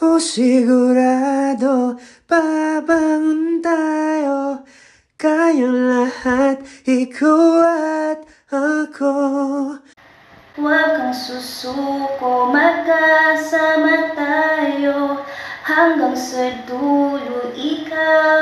O sigurado, babangon tayo Kayang lahat, ikaw at ako Huwag kang susuko, magkasama tayo Hanggang sa dulo, ikaw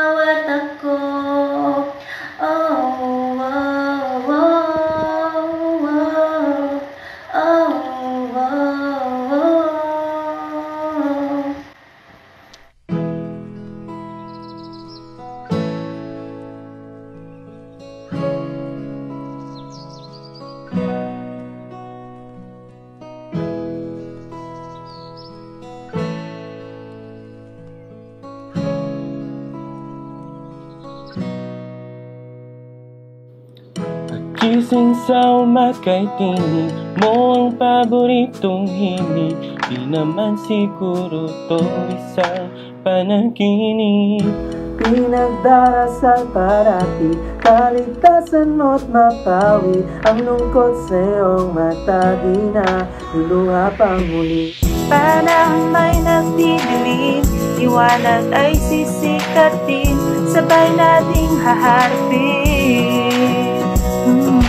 Gising sa umaga tinig mo ang paboritong himig Di naman siguro to isang panaginip. Pinagdarasal parati Kaligtasan mo't mapawi. Ang lungkot sa iyong mata Di na luluha pang muli Panahon may nagdidilim Liwanag ay sisikatin Sabay nating haharapin Hmm.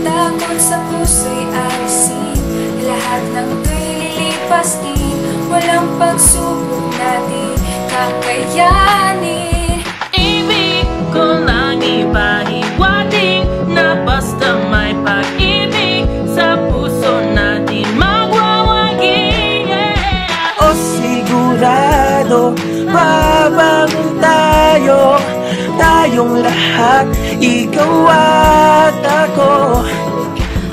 Takot sa puso'y alisin Lahat ng to'y lilipas din Walang pagsubok natin kakayanin Ibig ko lang ipahiwatig Na basta may pag-ibig Sa puso natin magwawagi yeah. O sigurado, mabangon tayo Tayong lahat, ikaw at ako.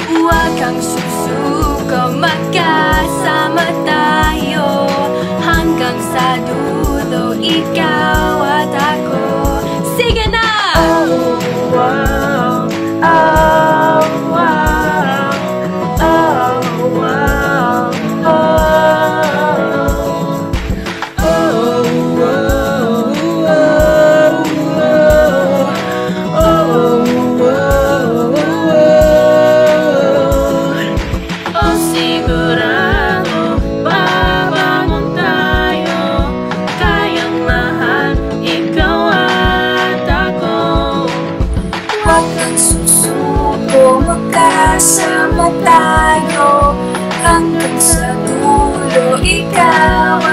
Huwag kang susuko, magkasama tayo magkasama tayo Hanggang sa dulo, ikaw